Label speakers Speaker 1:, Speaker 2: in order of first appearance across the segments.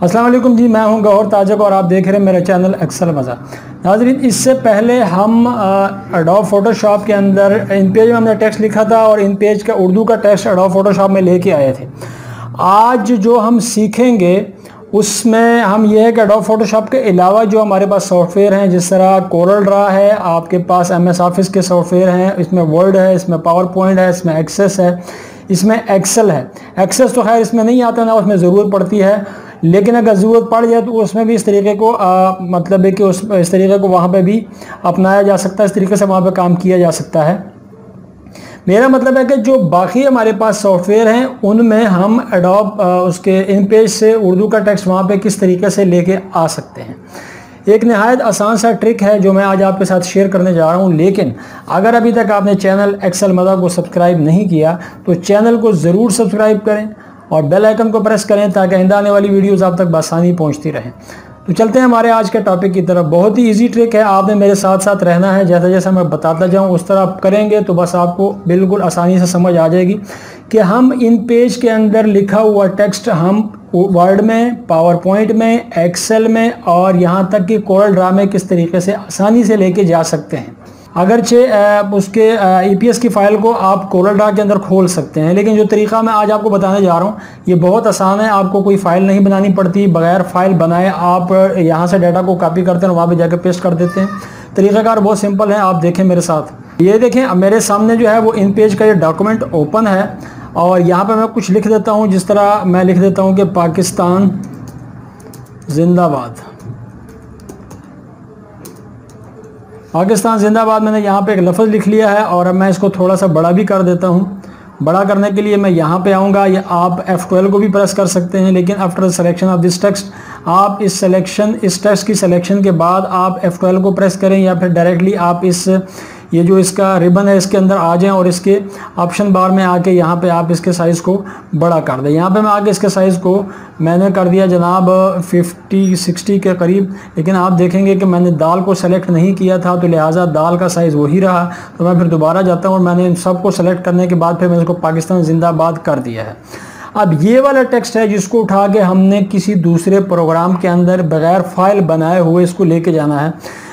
Speaker 1: السلام علیکم جی میں ہوں گہور تاجک اور آپ دیکھ رہے ہیں میرا چینل ایکسل مزہ۔ ناظرین، اس سے پہلے ہم اڈوب فوٹو شاپ کے اندر ان پیج میں ہم نے ٹیکسٹ لکھا تھا اور ان پیج کا اردو کا ٹیکسٹ اڈوب فوٹو شاپ میں لے کے آئے تھے۔ آج جو ہم سیکھیں گے، اس میں ہم یہ ہے کہ اڈوب فوٹو شاپ کے علاوہ جو ہمارے پاس سافٹ ویئر ہیں، جس طرح کورل ڈرا ہے، آپ کے پاس ایم ایس آفس کے سافٹ ویئر ہیں، اس میں ورڈ ہے، اس میں پاور پوائنٹ ہے، اس میں ایکسس ہے، اس میں ایکسل ہے۔ ایکسس تو خیر اس میں نہیں آتا نا اس میں ضرورت پڑتی ہے۔ لیکن اگر ضرورت پڑ جائے تو اس میں بھی اس طریقے کو مطلب ہے کہ اس اس طریقے کو وہاں پہ بھی اپنایا جا سکتا ہے، اس طریقے سے وہاں پہ کام کیا جا سکتا ہے۔ میرا مطلب ہے کہ جو باقی ہمارے پاس سافٹ ویئر ہیں، ان میں ہم اڈوب اس کے ان پیج سے اردو کا ٹیکسٹ وہاں پہ کس طریقے سے لے کے آ سکتے ہیں۔ ایک نہایت آسان سا ٹرک ہے جو میں آج آپ کے ساتھ شیئر کرنے جا رہا ہوں، لیکن اگر ابھی تک آپ نے چینل ایکسل مزہ کو سبسکرائب نہیں کیا، تو چینل کو ضرور سبسکرائب کریں۔ اور بیل آئیکن کو پریس کریں تاکہ آئندہ آنے والی ویڈیوز آپ تک بآسانی پہنچتی رہیں۔ تو چلتے ہیں ہمارے آج کے ٹاپک کی طرف۔ بہت ہی ایزی ٹرک ہے۔ آپ نے میرے ساتھ ساتھ رہنا ہے۔ جیسا جیسا میں بتاتا جاؤں، اس طرح آپ کریں گے تو بس آپ کو بالکل آسانی سے سمجھ آ جائے گی کہ ہم ان پیج کے اندر لکھا ہوا ٹیکسٹ ہم ورڈ میں پاور پوائنٹ میں ایکسل میں اور یہاں تک کہ کورل ڈرا میں کس طریقے سے آسانی سے لے کے جا سکتے ہیں۔ اگرچہ اس کے ای پی ایس کی فائل کو آپ کورل ڈرا کے اندر کھول سکتے ہیں، لیکن جو طریقہ میں آج آپ کو بتانے جا رہا ہوں، یہ بہت آسان ہے، آپ کو کوئی فائل نہیں بنانی پڑتی، بغیر فائل بنائے آپ یہاں سے ڈیٹا کو کاپی کرتے ہیں وہاں پہ جا کے پیسٹ کر دیتے ہیں۔ طریقہ کار بہت سمپل ہے، آپ دیکھیں میرے ساتھ۔ یہ دیکھیں، میرے سامنے جو ہے وہ ان پیج کا یہ ڈاکومنٹ اوپن ہے، اور یہاں پہ میں کچھ لکھ دیتا ہوں، جس طرح میں لکھ دیتا ہوں کہ پاکستان زندہ باد۔ پاکستان زندہ آباد میں نے یہاں پہ ایک لفظ لکھ لیا ہے اور اب میں اس کو تھوڑا سا بڑا بھی کر دیتا ہوں۔ بڑا کرنے کے لیے میں یہاں پہ آؤں گا۔ یا آپ ایف ٹویل کو بھی پریس کر سکتے ہیں، لیکن after selection of this text آپ اس سلیکشن اس ٹیکسٹ کی سلیکشن کے بعد آپ ایف ٹویل کو پریس کریں یا پھر ڈائریکٹلی آپ اس یہ جو اس کا ریبن ہے اس کے اندر آ جائیں اور اس کے آپشن بار میں آ کے یہاں پہ آپ اس کے سائز کو بڑا کر دیں۔ یہاں پہ میں آگے اس کے سائز کو میں نے کر دیا جناب ففٹی سکسٹی کے قریب، لیکن آپ دیکھیں گے کہ میں نے دال کو سلیکٹ نہیں کیا تھا، تو لہٰذا دال کا سائز وہی رہا۔ تو میں پھر دوبارہ جاتا ہوں اور میں نے ان سب کو سلیکٹ کرنے کے بعد پھر میں اس کو پاکستان زندہ باد کر دیا ہے۔ اب یہ والا ٹیکسٹ ہے جس کو اٹھا کے ہم نے کسی دوسرے پروگرام کے اندر بغیر فائل بنائے ہوئے اس کو لے کے جانا ہے۔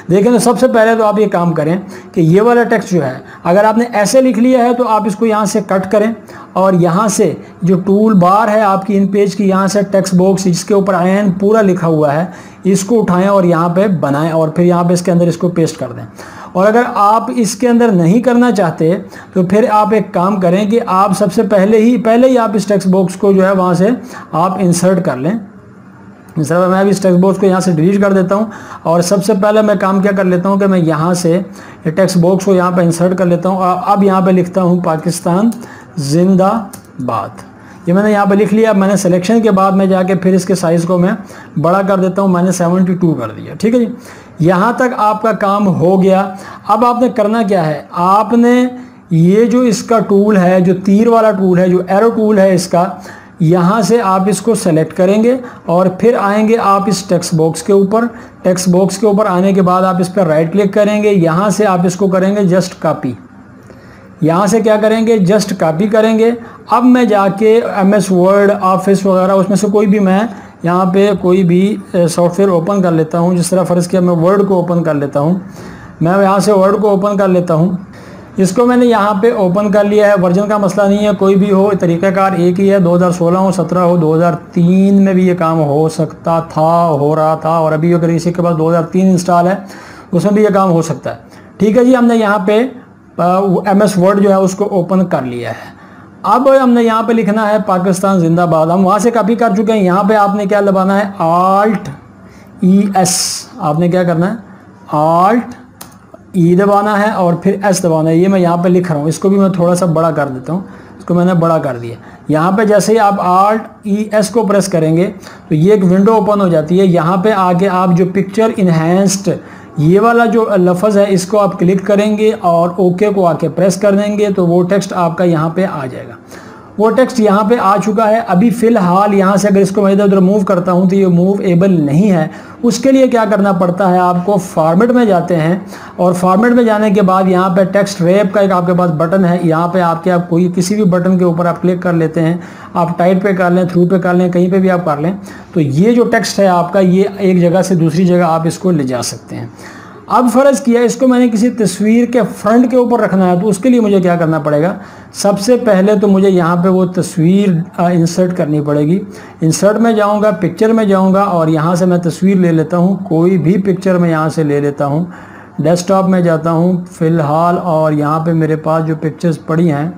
Speaker 1: دیکھیں تو سب سے پہلے تو آپ یہ کام کریں کہ یہ والا ٹیکسٹ جو ہے، اگر آپ نے ایسے لکھ لیا ہے تو آپ اس کو یہاں سے کٹ کریں اور یہاں سے جو ٹول بار ہے آپ کی ان پیج کی، یہاں سے ٹیکسٹ باکس جس کے اوپر عین پورا لکھا ہوا ہے۔ اس کو اٹھائیں اور یہاں پہ بنائیں اور پھر یہاں پہ اس کے اندر اس کو پیسٹ کر دیں۔ اور اگر آپ اس کے اندر نہیں کرنا چاہتے تو پھر آپ ایک کام کریں کہ آپ سب سے پہلے ہی پہلے ہی آپ اس ٹیکسٹ باکس کو جو ہے وہاں سے آپ انسرٹ کر لیں۔ اس میں ابھی اس ٹیکسٹ باکس کو یہاں سے ڈیلیٹ کر دیتا ہوں اور سب سے پہلے میں کام کیا کر لیتا ہوں کہ میں یہاں سے یہ ٹیکسٹ باکس کو یہاں پہ انسرٹ کر لیتا ہوں اور اب یہاں پہ لکھتا ہوں پاکستان زندہ باد۔ یہ میں نے یہاں پہ لکھ لیا اب میں نے سلیکشن کے بعد میں جا کے پھر اس کے سائز کو میں بڑا کر دیتا ہوں، میں نے سیونٹی ٹو کر دیا، ٹھیک ہے جی؟ یہاں تک آپ کا کام ہو گیا۔ اب آپ نے کرنا کیا ہے؟ آپ نے یہ جو اس کا ٹول ہے، جو تیر والا ٹول ہے، جو ایرو ٹول ہے اس کا یہاں سے آپ اس کو سلیکٹ کریں گے اور پھر آئیں گے آپ اس ٹیکس باکس کے اوپر۔ ٹیکس باکس کے اوپر آنے کے بعد آپ اس پر رائٹ کلک کریں گے۔ یہاں سے آپ اس کو کریں گے جسٹ کاپی یہاں سے کیا کریں گے؟ جسٹ کاپی کریں گے۔ اب میں جا کے ایم ایس ورڈ آفس وغیرہ اس میں سے کوئی بھی میں یہاں پہ کوئی بھی سافٹ ویئر اوپن کر لیتا ہوں۔ جس طرح فرض کیا میں ورڈ کو اوپن کر لیتا ہوں۔ میں یہاں سے ورڈ کو اوپن کر لیتا ہوں۔ اس کو میں نے یہاں پہ اوپن کر لیا ہے، ورژن کا مسئلہ نہیں ہے، کوئی بھی ہو، طریقہ کار ایک ہی ہے، دو ہزار سولہ ہو، سترہ ہو، دو ہزار تین میں بھی یہ کام ہو سکتا تھا، ہو رہا تھا اور ابھی اگر اسی کے بعد دو ہزار تین انسٹال ہے، اس میں بھی یہ کام ہو سکتا ہے۔ ٹھیک ہے جی ہم نے یہاں پہ ایم ایس ورڈ جو ہے، اس کو اوپن کر لیا ہے۔ اب ہم نے یہاں پہ لکھنا ہے پاکستان زندہ باد۔ ہم وہاں سے کاپی کر چکے ہیں۔ یہاں پہ آپ نے کیا دبانا ہے؟ آلٹ ای ایس آپ نے کیا کرنا ہے؟ آلٹ ای دبانا ہے اور پھر ایس دبانا ہے، یہ میں یہاں پہ لکھ رہا ہوں۔ اس کو بھی میں تھوڑا سا بڑا کر دیتا ہوں۔ اس کو میں نے بڑا کر دیا۔ یہاں پہ جیسے ہی آپ آلٹ ای ایس کو پریس کریں گے، تو یہ ایک ونڈو اوپن ہو جاتی ہے۔ یہاں پہ آگے آپ جو پکچر انہینسڈ یہ والا جو لفظ ہے، اس کو آپ کلک کریں گے اور اوکے کو آ کے پریس کر دیں گے، تو وہ ٹیکسٹ آپ کا یہاں پہ آ جائے گا۔ وہ ٹیکسٹ یہاں پہ آ چکا ہے۔ ابھی فی الحال یہاں سے اگر اس کو میں ادھر ادھر موو کرتا ہوں تو یہ موو ایبل نہیں ہے۔ اس کے لیے کیا کرنا پڑتا ہے؟ آپ کو فارمیٹ میں جاتے ہیں اور فارمیٹ میں جانے کے بعد یہاں پہ ٹیکسٹ ریپ کا ایک آپ کے پاس بٹن ہے۔ یہاں پہ آپ کے آپ کوئی کسی بھی بٹن کے اوپر آپ کلک کر لیتے ہیں۔ آپ ٹائٹ پہ کر لیں تھرو پہ کر لیں، کہیں پہ بھی آپ کر لیں۔ تو یہ جو ٹیکسٹ ہے آپ کا، یہ ایک جگہ سے دوسری جگہ آپ اس کو لے جا سکتے ہیں۔ اب فرض کیا اس کو میں نے کسی تصویر کے فرنٹ کے اوپر رکھنا ہے تو اس کے لیے مجھے کیا کرنا پڑے گا؟ سب سے پہلے تو مجھے یہاں پہ وہ تصویر انسرٹ کرنی پڑے گی۔ انسرٹ میں جاؤں گا پکچر میں جاؤں گا اور یہاں سے میں تصویر لے لیتا ہوں۔ کوئی بھی پکچر میں یہاں سے لے لیتا ہوں۔ ڈیسک ٹاپ میں جاتا ہوں۔ فی الحال اور یہاں پہ میرے پاس جو پکچرز پڑی ہیں،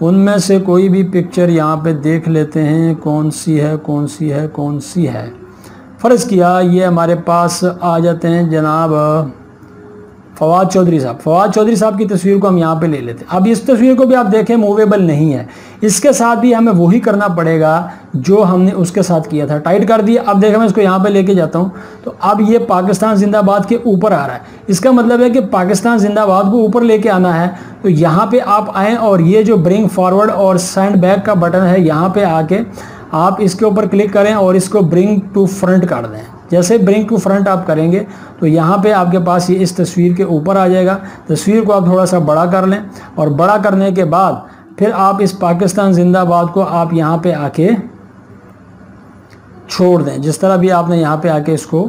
Speaker 1: ان میں سے کوئی بھی پکچر یہاں پہ دیکھ لیتے ہیں۔ کون سی ہے، کون سی ہے، کون سی ہے۔ فرض کیا یہ ہمارے پاس آ جاتے ہیں جناب فواد چودھری صاحب۔ فواد چودھری صاحب کی تصویر کو ہم یہاں پہ لے لیتے ہیں۔ اب اس تصویر کو بھی آپ دیکھیں، موویبل نہیں ہے۔ اس کے ساتھ بھی ہمیں وہی کرنا پڑے گا جو ہم نے اس کے ساتھ کیا تھا۔ ٹائٹ کر دیا اب دیکھیں، میں اس کو یہاں پہ لے کے جاتا ہوں۔ تو اب یہ پاکستان زندہ باد کے اوپر آ رہا ہے۔ اس کا مطلب ہے کہ پاکستان زندہ باد کو اوپر لے کے آنا ہے۔ تو یہاں پہ آپ آئیں اور یہ جو برنگ فارورڈ اور سینڈ بیک کا بٹن ہے، یہاں پہ آ کے آپ اس کے اوپر کلک کریں اور اس کو برنگ ٹو فرنٹ کر دیں۔ جیسے برنگ ٹو فرنٹ آپ کریں گے، تو یہاں پہ آپ کے پاس یہ اس تصویر کے اوپر آ جائے گا۔ تصویر کو آپ تھوڑا سا بڑا کر لیں اور بڑا کرنے کے بعد پھر آپ اس پاکستان زندہ باد کو آپ یہاں پہ آ کے چھوڑ دیں۔ جس طرح بھی آپ نے یہاں پہ آ کے اس کو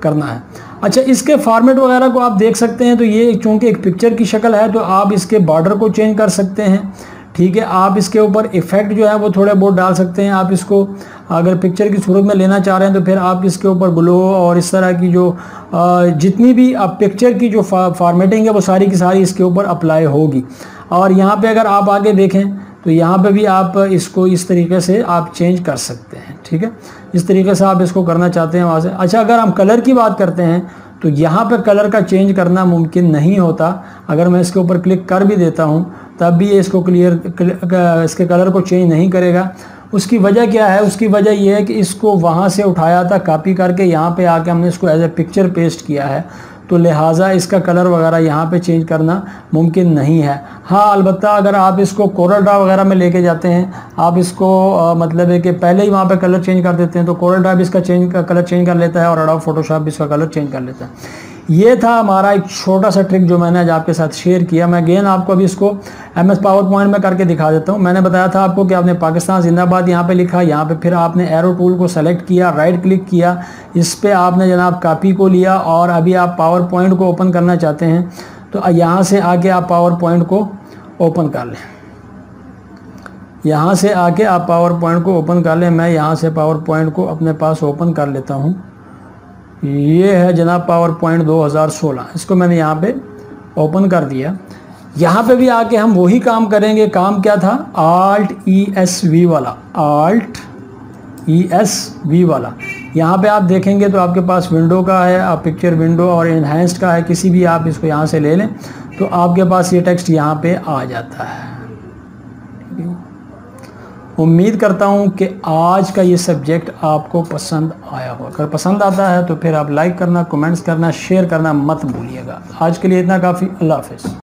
Speaker 1: کرنا ہے۔ اچھا اس کے فارمیٹ وغیرہ کو آپ دیکھ سکتے ہیں۔ تو یہ چونکہ ایک پکچر کی شکل ہے، تو آپ اس کے بارڈر کو چینج کر سکتے ہیں۔ ٹھیک ہے، آپ اس کے اوپر ایفیکٹ جو ہے وہ تھوڑے بہت ڈال سکتے ہیں۔ آپ اس کو اگر پکچر کی صورت میں لینا چاہ رہے ہیں تو پھر آپ اس کے اوپر گلو اور اس طرح کی جو جتنی بھی آپ پکچر کی جو فارمیٹنگ ہے وہ ساری کی ساری اس کے اوپر اپلائی ہوگی۔ اور یہاں پہ اگر آپ آگے دیکھیں تو یہاں پہ بھی آپ اس کو اس طریقے سے آپ چینج کر سکتے ہیں، ٹھیک ہے؟ اس طریقے سے آپ اس کو کرنا چاہتے ہیں وہاں سے۔ اچھا اگر ہم کلر کی بات کرتے ہیں تو یہاں پہ کلر کا چینج کرنا ممکن نہیں ہوتا۔ اگر میں اس کے اوپر کلک کر بھی دیتا ہوں تب بھی یہ اس کو کلیئر اس کے کلر کو چینج نہیں کرے گا۔ اس کی وجہ کیا ہے؟ اس کی وجہ یہ ہے کہ اس کو وہاں سے اٹھایا تھا کاپی کر کے یہاں پہ آ کے ہم نے اس کو ایز اے پکچر پیسٹ کیا ہے۔ تو لہٰذا اس کا کلر وغیرہ یہاں پہ چینج کرنا ممکن نہیں ہے۔ ہاں البتہ اگر آپ اس کو کورل ڈرا وغیرہ میں لے کے جاتے ہیں، آپ اس کو مطلب ہے کہ پہلے ہی وہاں پہ کلر چینج کر دیتے ہیں تو کورل ڈرا بھی اس کا چینج کلر چینج کر لیتا ہے اور اڈاپ فوٹو شاپ بھی اس کا کلر چینج کر لیتا ہے۔ یہ تھا ہمارا ایک چھوٹا سا ٹرک جو میں نے آج آپ کے ساتھ شیئر کیا۔ میں گین آپ کو ابھی اس کو ایم ایس پاور پوائنٹ میں کر کے دکھا دیتا ہوں۔ میں نے بتایا تھا آپ کو کہ آپ نے پاکستان زندہ باد یہاں پہ لکھا، یہاں پہ پھر آپ نے ایرو ٹول کو سلیکٹ کیا رائٹ کلک کیا۔ اس پہ آپ نے جناب کاپی کو لیا اور ابھی آپ پاور پوائنٹ کو اوپن کرنا چاہتے ہیں تو یہاں سے آ کے آپ پاور پوائنٹ کو اوپن کر لیں۔ یہاں سے آ کے آپ پاور پوائنٹ کو اوپن کر لیں۔ میں یہاں سے پاور پوائنٹ کو اپنے پاس اوپن کر لیتا ہوں۔ یہ ہے جناب پاور پوائنٹ دو ہزار سولہ۔ اس کو میں نے یہاں پہ اوپن کر دیا۔ یہاں پہ بھی آ کے ہم وہی کام کریں گے۔ کام کیا تھا؟ آلٹ ای ایس وی والا۔ آلٹ ای ایس وی والا۔ یہاں پہ آپ دیکھیں گے تو آپ کے پاس ونڈو کا ہے، آپ پکچر ونڈو اور انہینسڈ کا ہے۔ کسی بھی آپ اس کو یہاں سے لے لیں تو آپ کے پاس یہ ٹیکسٹ یہاں پہ آ جاتا ہے۔ امید کرتا ہوں کہ آج کا یہ سبجیکٹ آپ کو پسند آیا ہو اگر پسند آتا ہے تو پھر آپ لائک کرنا کومنٹس کرنا، شیئر کرنا مت بھولیے گا۔ آج کے لیے اتنا کافی۔ اللہ حافظ۔